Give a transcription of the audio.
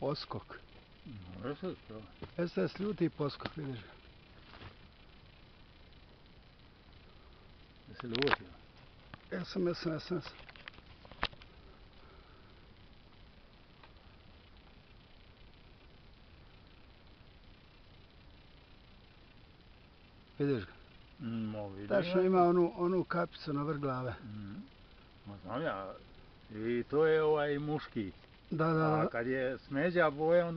poskok. Može se to. Jeste ljuti poskok, vidiš ga. Da se ljutio. Jesam, jesam, jesam, jesam. Vidiš ga. No, vidim. Tačno ima onu, onu kapicu na vrh glave. Mm. Ma znam ja. I to je ovaj muški. Da, da, da.